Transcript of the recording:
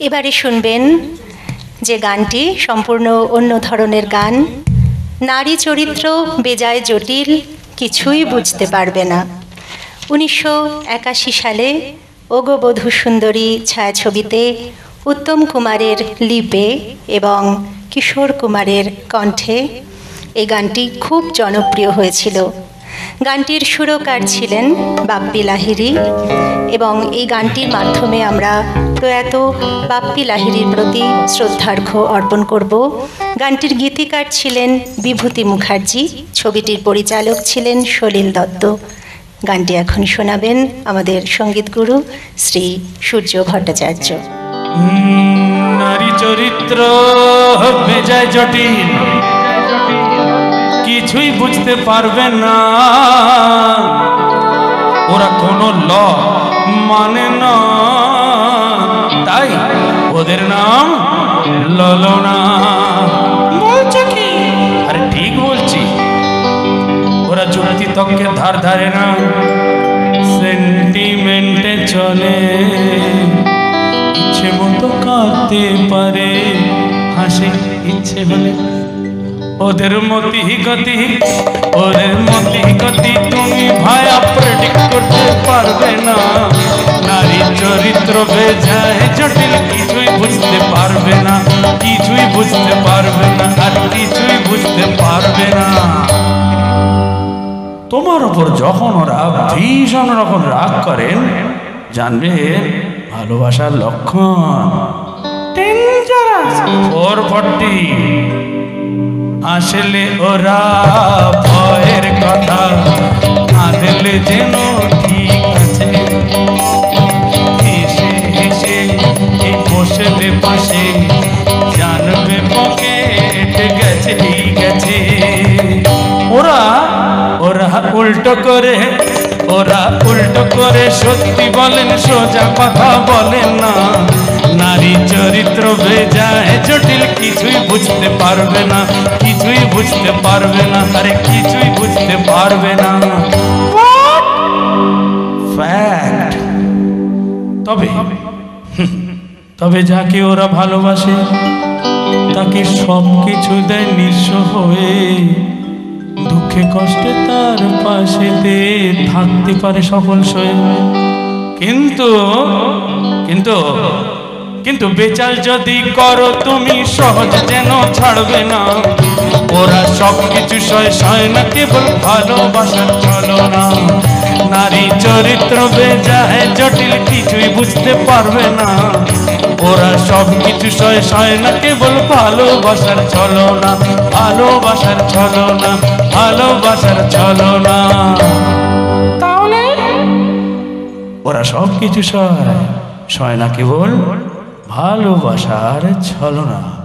এবারে শুনবেন যে গানটি সম্পূর্ণ অন্য ধরনের গান। নারী চরিত্র বেজায় জটিল, কিছুই বুঝতে পারবে না। উনিশশো একাশি সালে ওগবধূ সুন্দরী ছায়াছবিতে উত্তম কুমারের লিপে এবং কিশোর কুমারের কণ্ঠে এই গানটি খুব জনপ্রিয় হয়েছিল। গানটির সুরকার ছিলেন বাপ্পি লাহিরি এবং এই গানটির মাধ্যমে আমরা প্রয়াত বাপ্পি লাহিরির প্রতি শ্রদ্ধার্ঘ্য অর্পণ করব। গানটির গীতিকার ছিলেন বিভূতি মুখার্জি, ছবিটির পরিচালক ছিলেন সলিল দত্ত। গানটি এখন শোনাবেন আমাদের সংগীত গুরু শ্রী সূর্য ভট্টাচার্য। নারী চরিত্র বেজায় জটিল। কিছুই বুঝতে পারবে না। ওরা কোনো ল মানে না। তাই ওদের নাম ললনা। বলছে কি? আরে ঠিক বলছি। ওরা যুক্তি তক্কের ধার ধারে না। সেন্টিমেন্টে চলে। ইচ্ছে মতো কাঁদতে পারে। হাসি, ইচ্ছে হলে ওদের মতি গতি ওদের মতি গতি তুমি ভায়া প্রেডিক্ট করতে পারবে না। নারী চরিত্র বেজায় জটিল কিছুই বুঝতে পারবে না কিছুই বুঝতে পারবে না আর কিছুই বুঝতে পারবে না। তোমার ওপর যখন ওরা ভীষণ রকম রাগ করেন জানবে ভালোবাসার লক্ষণ। ফোর ফর্টি আসলে ওরা ভয়ের কথা। কাঁদলে যেন ঠিক আছে। হেসে হেসে এই বসলে পাশে জানবে পকেট গেছে গেছে ওরা ওরা উল্টো করে, ওরা উল্টো করে সত্যি বলেন, সোজা কথা বলেন না। নারী চরিত্র বেজায় জটিল, কিছুই বুঝতে পারবে না। বুঝতে পারবে না আরে কিছুই বুঝতে পারবে না। ফ্যাক্ট তবে তবে যাকে ওরা ভালোবাসে তাকে সব কিছু দেয় নিঃস্ব হয়ে। দুঃখে কষ্টে তার পাশে থাকতে পারে সকল সয়ে। কিন্তু কিন্তু কিন্তু বেচাল যদি করো তুমি সহজ যেন ছাড়বে না। ওরা সব কিছু সয় সয় না কেবল ভালোবাসার চলো না। নারী চরিত্র বেজায় জটিল কিছুই বুঝতে পারবে না। ওরা সব কিছু সয় সয় না কেবল ভালোবাসার চলো না। ভালোবাসার চলো না ভালোবাসার চলো না। তাহলে? ওরা সব কিছু সয় সয় না কেবল ভালোবাসার ছলনা।